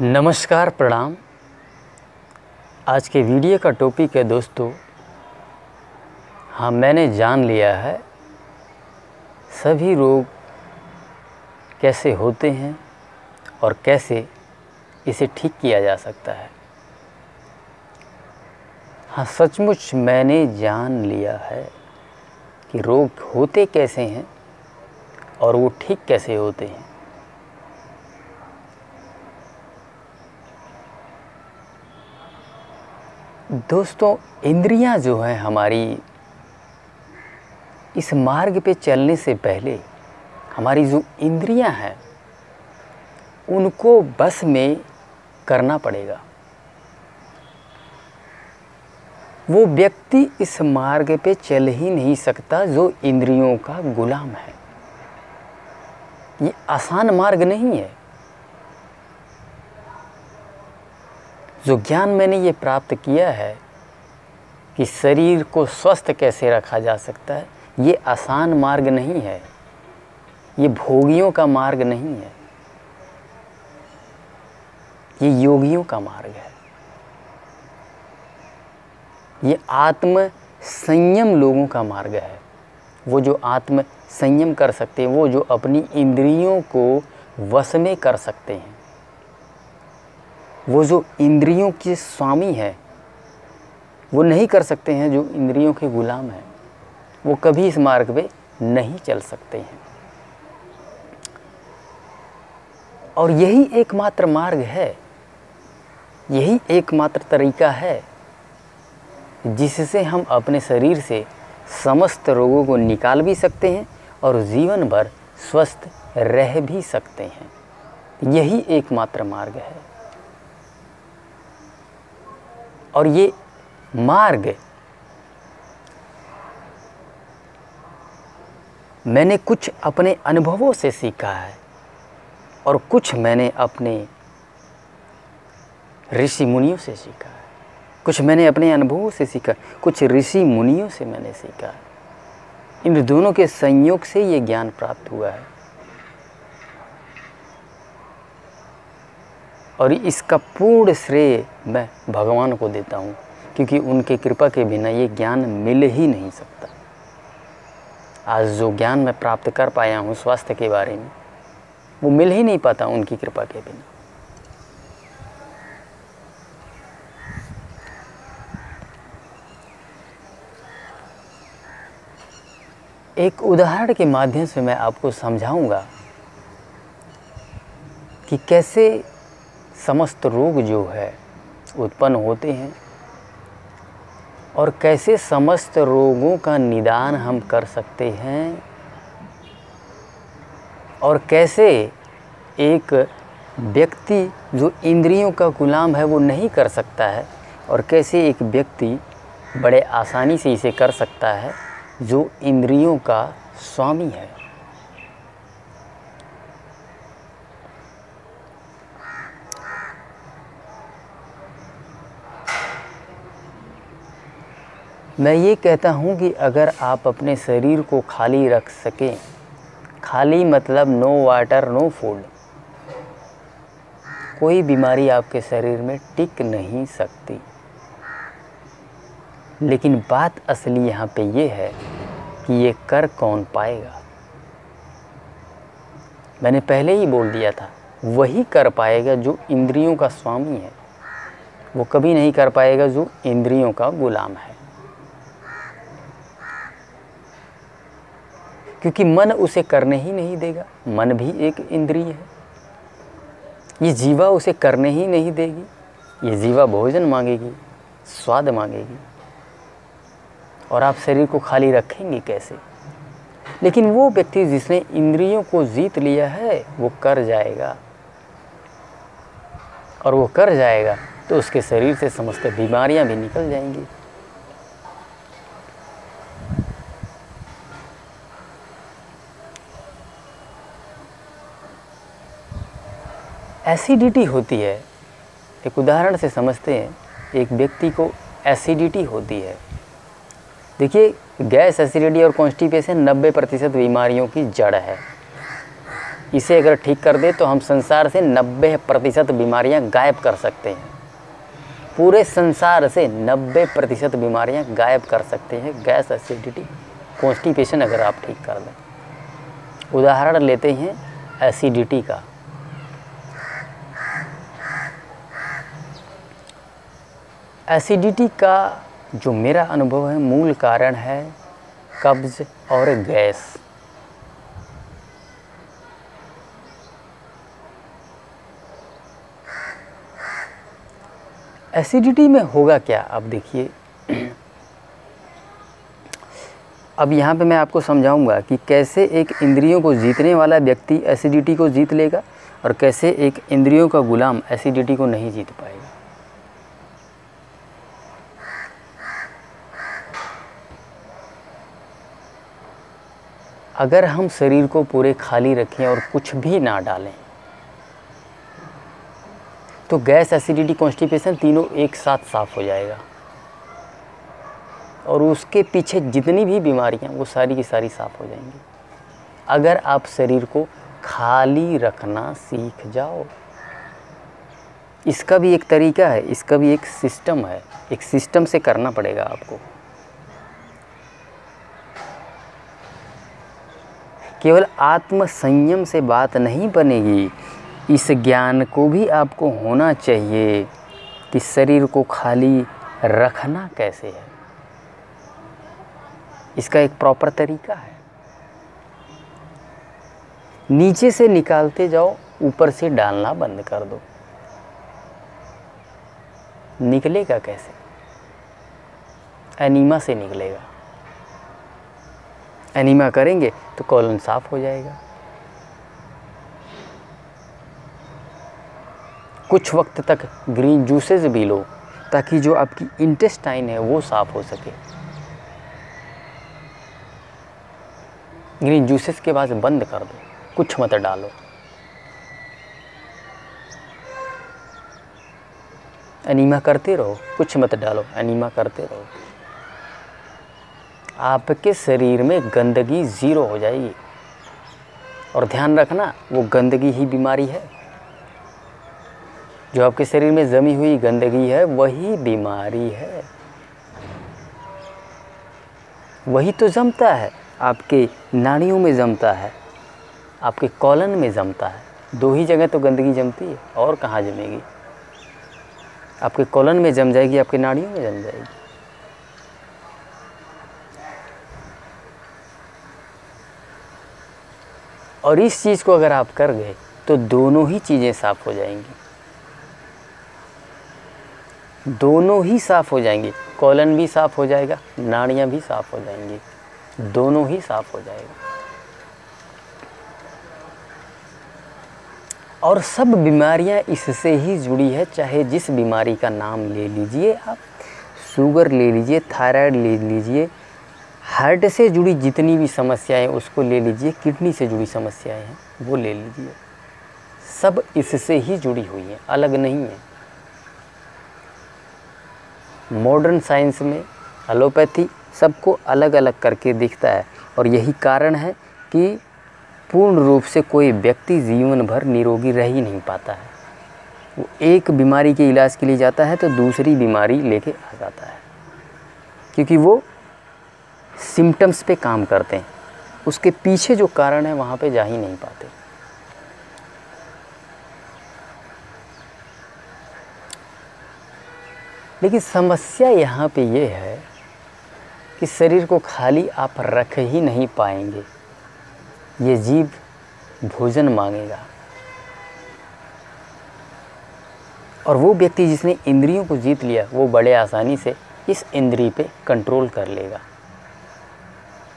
नमस्कार प्रणाम। आज के वीडियो का टॉपिक है दोस्तों हाँ मैंने जान लिया है, सभी रोग कैसे होते हैं और कैसे इसे ठीक किया जा सकता है। हाँ सचमुच मैंने जान लिया है कि रोग होते कैसे हैं और वो ठीक कैसे होते हैं। दोस्तों, इंद्रियाँ जो हैं हमारी, इस मार्ग पे चलने से पहले हमारी जो इंद्रियाँ हैं, उनको बस में करना पड़ेगा। वो व्यक्ति इस मार्ग पे चल ही नहीं सकता जो इंद्रियों का गुलाम है। ये आसान मार्ग नहीं है। जो ज्ञान मैंने ये प्राप्त किया है कि शरीर को स्वस्थ कैसे रखा जा सकता है, ये आसान मार्ग नहीं है। ये भोगियों का मार्ग नहीं है। ये योगियों का मार्ग है। ये आत्म संयम लोगों का मार्ग है। वो जो आत्म संयम कर सकते हैं, वो जो अपनी इंद्रियों को वश में कर सकते हैं। वो जो इंद्रियों के स्वामी है, वो नहीं कर सकते हैं जो इंद्रियों के गुलाम हैं। वो कभी इस मार्ग पे नहीं चल सकते हैं। और यही एकमात्र मार्ग है, यही एकमात्र तरीका है, जिससे हम अपने शरीर से समस्त रोगों को निकाल भी सकते हैं और जीवन भर स्वस्थ रह भी सकते हैं। यही एकमात्र मार्ग है। और ये मार्ग मैंने कुछ अपने अनुभवों से सीखा है और कुछ मैंने अपने ऋषि मुनियों से सीखा है। कुछ मैंने अपने अनुभवों से सीखा कुछ ऋषि मुनियों से मैंने सीखा इन दोनों के संयोग से ये ज्ञान प्राप्त हुआ है। और इसका पूर्ण श्रेय मैं भगवान को देता हूँ, क्योंकि उनके कृपा के बिना ये ज्ञान मिल ही नहीं सकता। आज जो ज्ञान मैं प्राप्त कर पाया हूँ स्वास्थ्य के बारे में, वो मिल ही नहीं पाता उनकी कृपा के बिना। एक उदाहरण के माध्यम से मैं आपको समझाऊँगा कि कैसे समस्त रोग जो है, उत्पन्न होते हैं। और कैसे समस्त रोगों का निदान हम कर सकते हैं? और कैसे एक व्यक्ति जो इंद्रियों का गुलाम है, वो नहीं कर सकता है? और कैसे एक व्यक्ति बड़े आसानी से इसे कर सकता है, जो इंद्रियों का स्वामी है? मैं ये कहता हूँ कि अगर आप अपने शरीर को खाली रख सकें, खाली मतलब नो वाटर नो फ़ूड कोई बीमारी आपके शरीर में टिक नहीं सकती। लेकिन बात असली यहाँ पे ये है कि ये कर कौन पाएगा? मैंने पहले ही बोल दिया था, वही कर पाएगा जो इंद्रियों का स्वामी है। वो कभी नहीं कर पाएगा जो इंद्रियों का गुलाम है। क्योंकि मन उसे करने ही नहीं देगा। मन भी एक इंद्रिय है। ये जीवा उसे करने ही नहीं देगी। ये जीवा भोजन मांगेगी, स्वाद मांगेगी। और आप शरीर को खाली रखेंगे कैसे? लेकिन वो व्यक्ति जिसने इंद्रियों को जीत लिया है, वो कर जाएगा। और वो कर जाएगा तो उसके शरीर से समस्त बीमारियाँ भी निकल जाएँगी। एसिडिटी होती है। एक उदाहरण से समझते हैं, एक व्यक्ति को एसिडिटी होती है। देखिए, गैस एसिडिटी और कॉन्स्टिपेशन 90 प्रतिशत बीमारियों की जड़ है। इसे अगर ठीक कर दे तो हम संसार से 90 प्रतिशत बीमारियाँ गायब कर सकते हैं। पूरे संसार से 90 प्रतिशत बीमारियाँ गायब कर सकते हैं। गैस एसिडिटी, कॉन्स्टिपेशन अगर आप ठीक कर दें। उदाहरण लेते हैं एसिडिटी का। एसिडिटी का जो मेरा अनुभव है, मूल कारण है कब्ज़ और गैस। एसिडिटी में होगा क्या? अब देखिए। अब यहाँ पे मैं आपको समझाऊँगा कि कैसे एक इंद्रियों को जीतने वाला व्यक्ति एसिडिटी को जीत लेगा और कैसे एक इंद्रियों का गुलाम एसिडिटी को नहीं जीत पाएगा। अगर हम शरीर को पूरे खाली रखें और कुछ भी ना डालें तो गैस, एसिडिटी, कॉन्स्टिपेशन तीनों एक साथ साफ़ हो जाएगा। और उसके पीछे जितनी भी बीमारियाँ वो सारी की सारी साफ़ हो जाएँगी। अगर आप शरीर को खाली रखना सीख जाओ, इसका भी एक तरीका है, इसका भी एक सिस्टम है, एक सिस्टम से करना पड़ेगा आपको। केवल आत्म संयम से बात नहीं बनेगी। इस ज्ञान को भी आपको होना चाहिए कि शरीर को खाली रखना कैसे है। इसका एक प्रॉपर तरीका है। नीचे से निकालते जाओ, ऊपर से डालना बंद कर दो। निकलेगा कैसे? एनीमा से निकलेगा। एनीमा करेंगे तो कॉलन साफ़ हो जाएगा। कुछ वक्त तक ग्रीन जूसेस भी लो, ताकि जो आपकी इंटेस्टाइन है, वो साफ़ हो सके। ग्रीन जूसेस के बाद बंद कर दो, कुछ मत डालो। एनीमा करते रहो, कुछ मत डालो, एनीमा करते रहो। आपके शरीर में गंदगी ज़ीरो हो जाएगी। और ध्यान रखना, वो गंदगी ही बीमारी है। जो आपके शरीर में जमी हुई गंदगी है, वही बीमारी है। वही तो जमता है। आपके नाड़ियों में जमता है। आपके कॉलन में जमता है। दो ही जगह तो गंदगी जमती है। और कहाँ जमेगी? आपके कॉलन में जम जाएगी, आपके नाड़ियों में जम जाएगी। और इस चीज़ को अगर आप कर गए तो दोनों ही चीज़ें साफ़ हो जाएँगी। दोनों ही साफ़ हो जाएँगी। कॉलन भी साफ़ हो जाएगा, नाड़ियाँ भी साफ़ हो जाएँगी। दोनों ही साफ़ हो जाएगा। और सब बीमारियाँ इससे ही जुड़ी है, चाहे जिस बीमारी का नाम ले लीजिए आप, शुगर ले लीजिए, थायराइड ले लीजिए हार्ट से जुड़ी जितनी भी समस्याएँ उसको ले लीजिए, किडनी से जुड़ी समस्याएँ हैं, वो ले लीजिए। सब इससे ही जुड़ी हुई हैं, अलग नहीं है। मॉडर्न साइंस में एलोपैथी सबको अलग अलग करके दिखता है और यही कारण है कि पूर्ण रूप से कोई व्यक्ति जीवन भर निरोगी रह ही नहीं पाता है। वो एक बीमारी के इलाज के लिए जाता है तो दूसरी बीमारी लेके आ जाता है। क्योंकि वो सिम्टम्स पे काम करते हैं। उसके पीछे जो कारण है, वहाँ पे जा ही नहीं पाते। लेकिन समस्या यहाँ पे ये है कि शरीर को खाली आप रख ही नहीं पाएँगे। ये जीव भोजन मांगेगा। और वो व्यक्ति जिसने इंद्रियों को जीत लिया, वो बड़े आसानी से इस इंद्री पे कंट्रोल कर लेगा।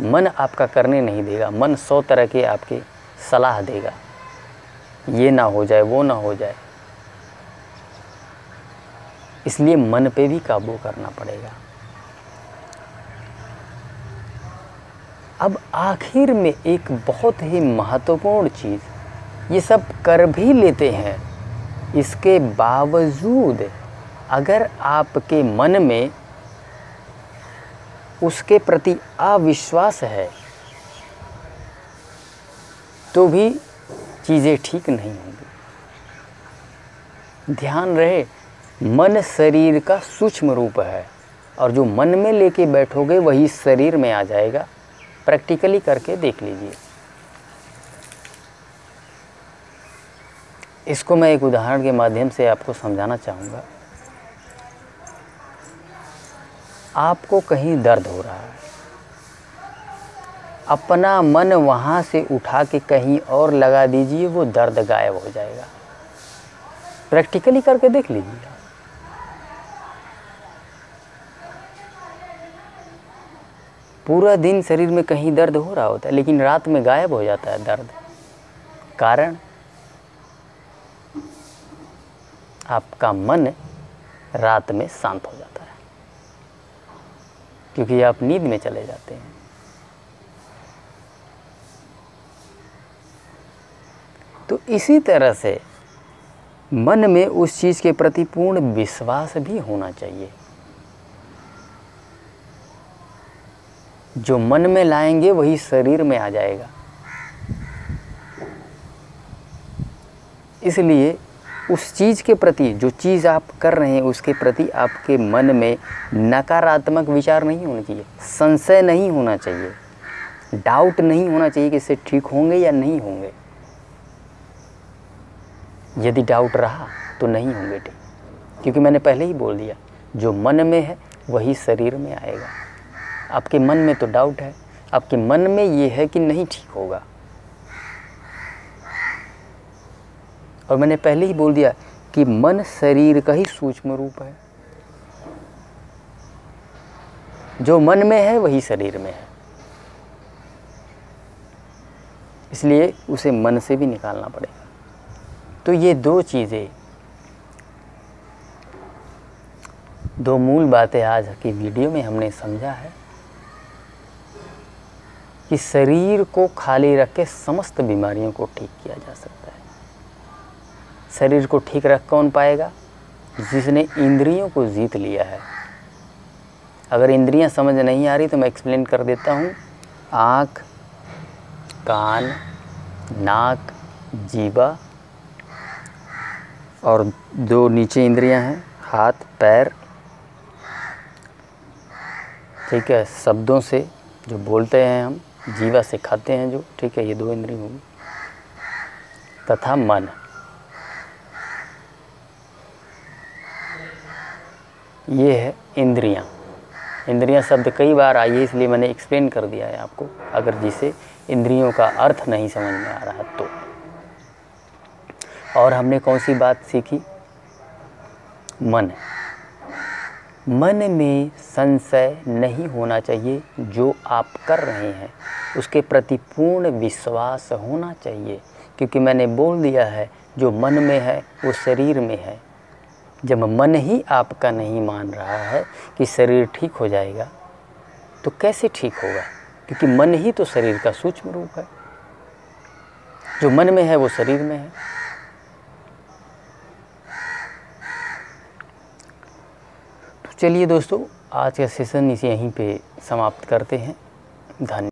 मन आपका करने नहीं देगा, मन सौ तरह के आपके सलाह देगा। ये ना हो जाए, वो ना हो जाए। इसलिए मन पे भी काबू करना पड़ेगा। अब आखिर में एक बहुत ही महत्वपूर्ण चीज़, ये सब कर भी लेते हैं। इसके बावजूद अगर आपके मन में उसके प्रति अविश्वास है तो भी चीज़ें ठीक नहीं होंगी। ध्यान रहे, मन शरीर का सूक्ष्म रूप है, और जो मन में लेके बैठोगे, वही शरीर में आ जाएगा। प्रैक्टिकली करके देख लीजिए। इसको मैं एक उदाहरण के माध्यम से आपको समझाना चाहूँगा। आपको कहीं दर्द हो रहा है। अपना मन वहाँ से उठा के कहीं और लगा दीजिए, वो दर्द गायब हो जाएगा। प्रैक्टिकली करके देख लीजिए। पूरा दिन शरीर में कहीं दर्द हो रहा होता है, लेकिन रात में गायब हो जाता है दर्द। कारण? आपका मन रात में शांत हो जाता है। क्योंकि आप नींद में चले जाते हैं। तो इसी तरह से मन में उस चीज़ के प्रति पूर्ण विश्वास भी होना चाहिए। जो मन में लाएँगे, वही शरीर में आ जाएगा। इसलिए उस चीज़ के प्रति, जो चीज़ आप कर रहे हैं, उसके प्रति आपके मन में नकारात्मक विचार नहीं होना चाहिए। संशय नहीं होना चाहिए। डाउट नहीं होना चाहिए कि इससे ठीक होंगे या नहीं होंगे। यदि डाउट रहा तो नहीं होंगे ठीक। क्योंकि मैंने पहले ही बोल दिया, जो मन में है, वही शरीर में आएगा। आपके मन में तो डाउट है। आपके मन में ये है कि नहीं ठीक होगा। और मैंने पहले ही बोल दिया कि मन शरीर का ही सूक्ष्म रूप है। जो मन में है, वही शरीर में है। इसलिए उसे मन से भी निकालना पड़ेगा। तो ये दो चीज़ें, दो मूल बातें आज की वीडियो में हमने समझा है कि शरीर को खाली रख के समस्त बीमारियों को ठीक किया जा सकता है। शरीर को ठीक रख कौन पाएगा? जिसने इंद्रियों को जीत लिया है। अगर इंद्रियाँ समझ नहीं आ रही तो मैं एक्सप्लेन कर देता हूँ। आँख, कान, नाक, जीवा और दो नीचे इंद्रियाँ हैं, हाथ, पैर। ठीक है, शब्दों से जो बोलते हैं हम, जीवा से खाते हैं जो, ठीक है, ये दो इंद्रिय होगी तथा मन। ये है इंद्रियाँ। इंद्रियाँ शब्द कई बार आई है इसलिए मैंने एक्सप्लेन कर दिया है आपको। अगर जिसे इंद्रियों का अर्थ नहीं समझ में आ रहा तो। और हमने कौन सी बात सीखी? मन। मन में संशय नहीं होना चाहिए, जो आप कर रहे हैं। उसके प्रति पूर्ण विश्वास होना चाहिए। क्योंकि मैंने बोल दिया है, जो मन में है, वो शरीर में है। जब मन ही आपका नहीं मान रहा है कि शरीर ठीक हो जाएगा तो कैसे ठीक होगा? क्योंकि मन ही तो शरीर का सूक्ष्म रूप है। जो मन में है, वो शरीर में है। तो चलिए दोस्तों, आज का सेशन इसे यहीं पे समाप्त करते हैं। धन्यवाद